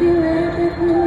you everything.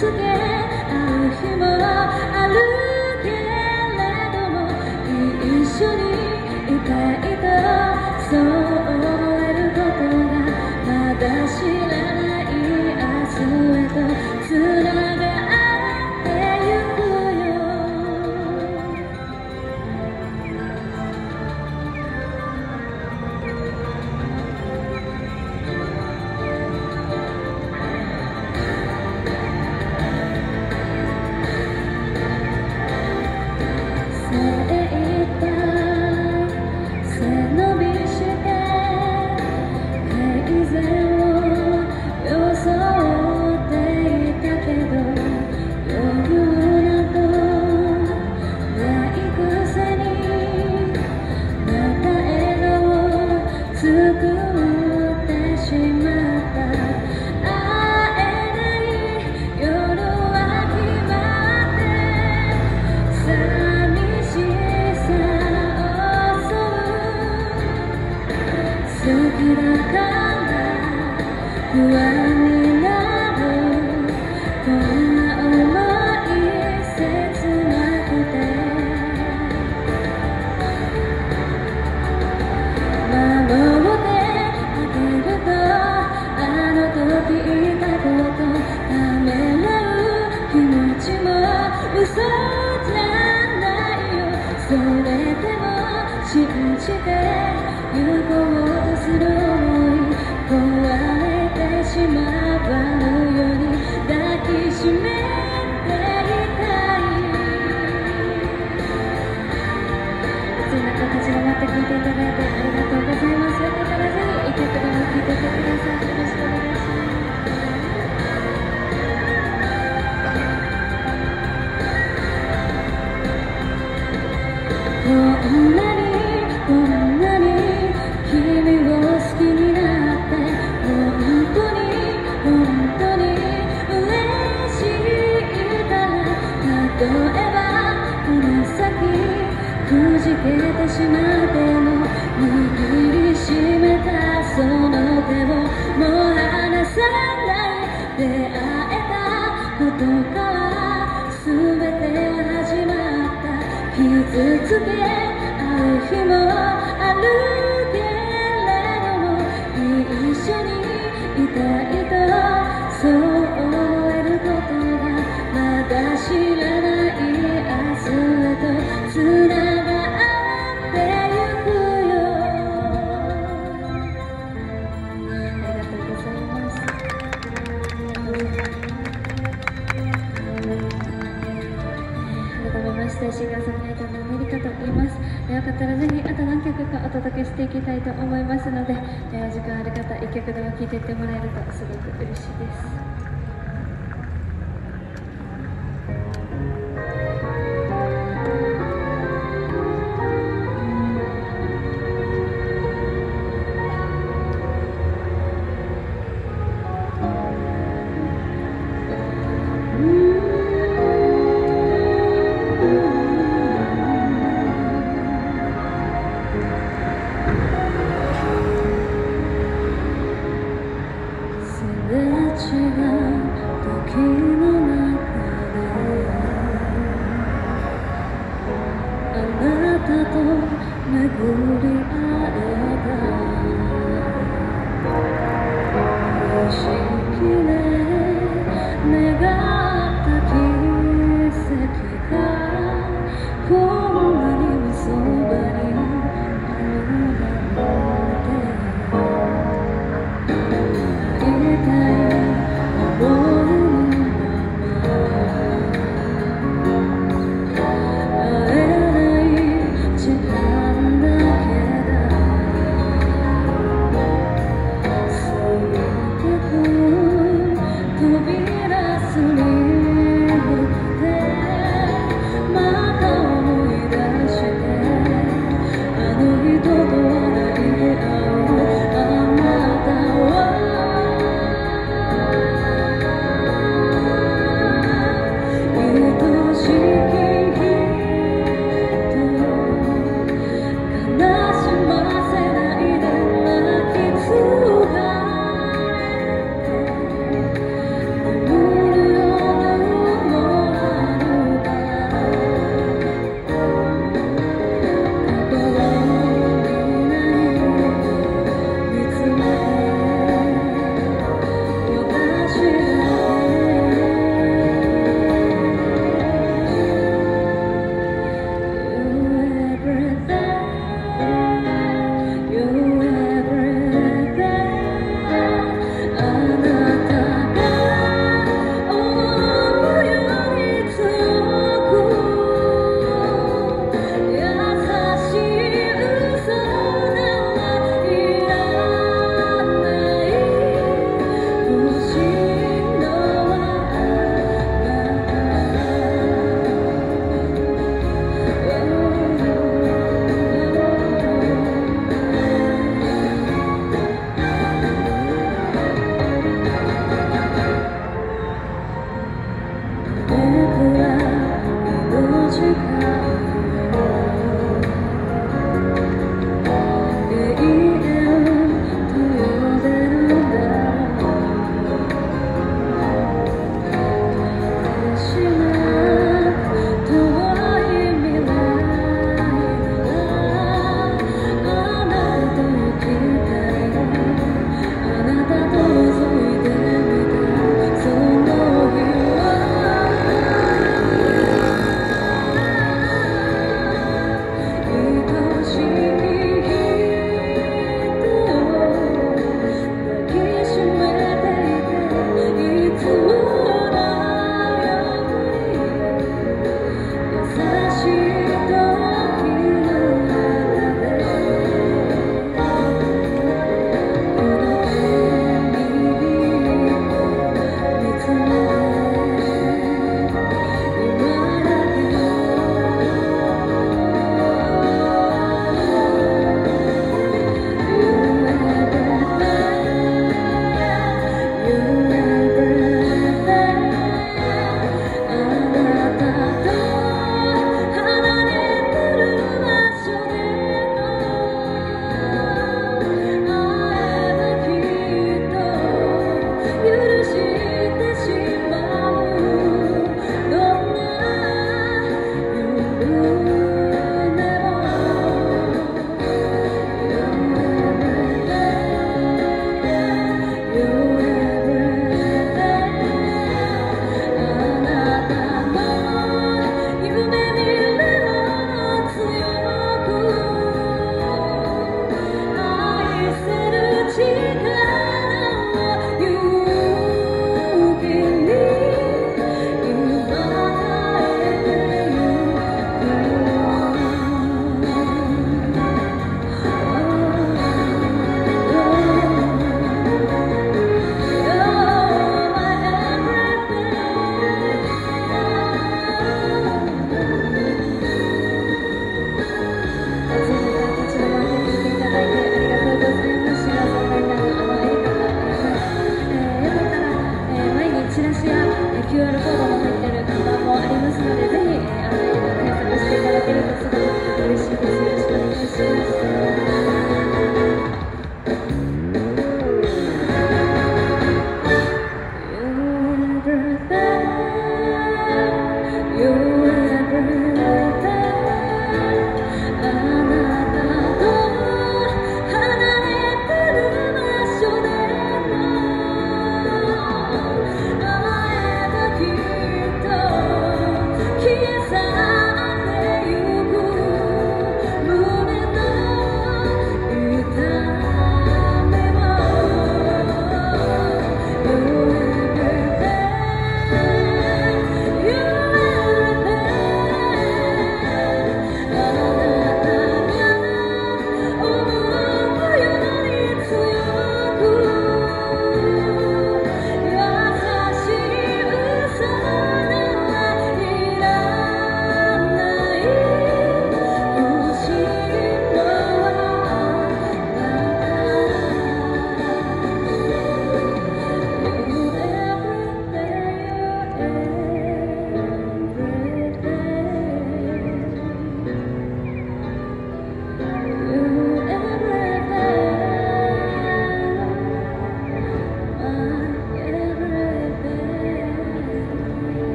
そしまわぬように抱きしめていたい暑い中立ち止まって聞いていただいてありがとうございますよかったらぜひ一曲でも聴いていてくださいよろしくお願いしますこんなえばこの先くじけてしまっても握りしめたその手をもう離さない出会えたことから全て始まった傷つけ合う日もあるけれども一緒にいたいとそうしてシンガーソングライターのアメリカと言います。よかったらぜひあと何曲かお届けしていきたいと思いますのでお時間ある方1曲でも聴いていってもらえるとすごく嬉しいです。Okay. beautiful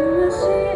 to see